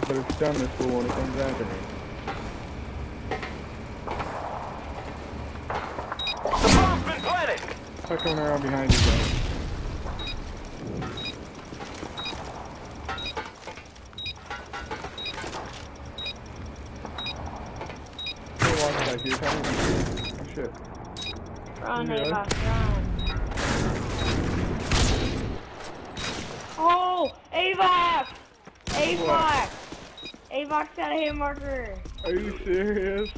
better stun this fool when it comes after me. Start coming around behind you guys. Here. Oh shit. Run. Avox, run. Oh, Avox! Avox! Avox got a marker. Are you serious?